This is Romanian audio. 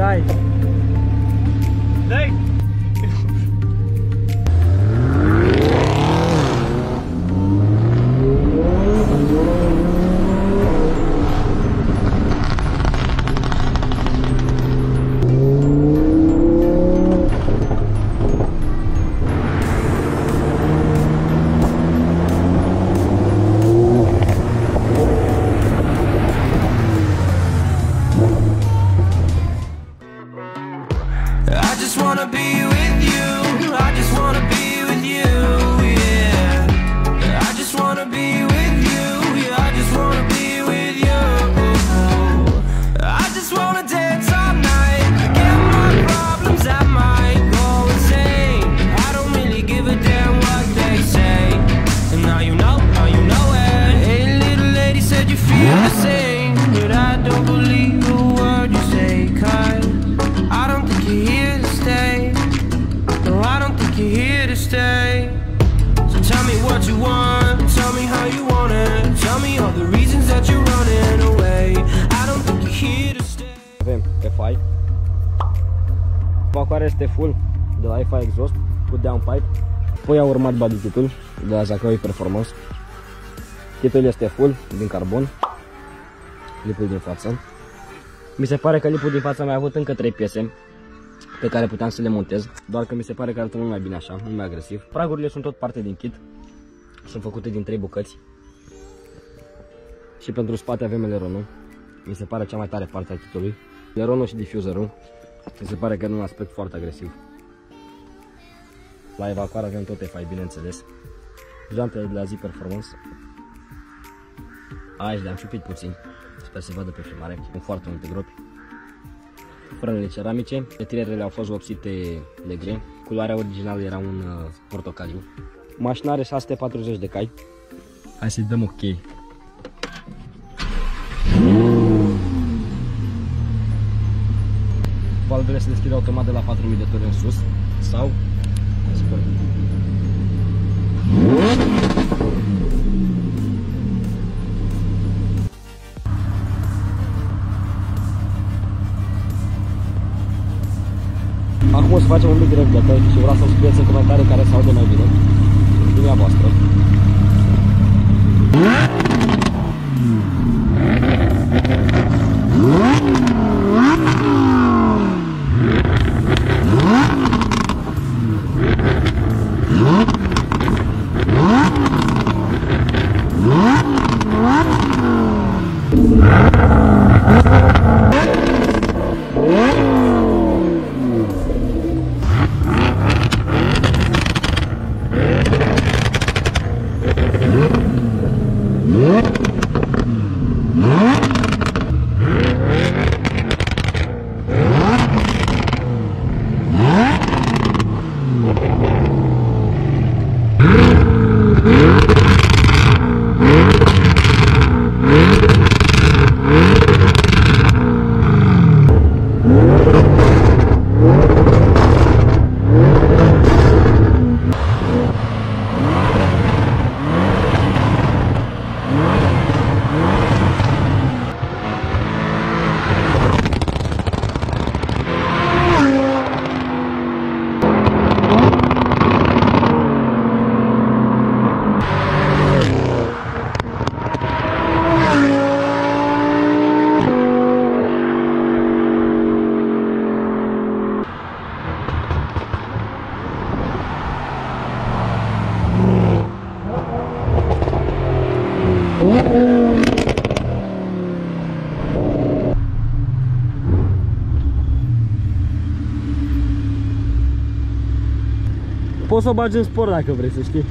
tayo. Avem FI. Evacuarea este full de la FI Exhaust cu downpipe. Apoi a urmat body kitul de la Zacloi Performance. Kitul este full din carbon. Lipul din față. Mi se pare că lipul din față a mai avut încă 3 piese pe care puteam să le montez, doar că mi se pare că arată mult mai bine așa, mult mai agresiv. Pragurile sunt tot parte din kit, sunt făcute din 3 bucăți. Și pentru spate avem eleronul, mi se pare cea mai tare parte a kitului. Eleronul și diffuserul, mi se pare că are un aspect foarte agresiv. La evacuare avem tot FI, bineînțeles. Jantele de la Z Performance. Aici le-am ciupit puțin, sper să vadă pe filmare, sunt foarte multe gropi frânele ceramice, retirerele au fost vopsite negre, culoarea originală era un uh, portocaliu. Mașina are 640 de cai. Hai să-i dăm ok. Valvele se deschid automat de la 4000 de tone în sus sau spor. Acum o să facem un mic regletă și vreau să-mi scrieți în comentarii care se aude mai bine. Dumneavoastră. Yeah. Poți să o bagi în spor dacă vrei să știi.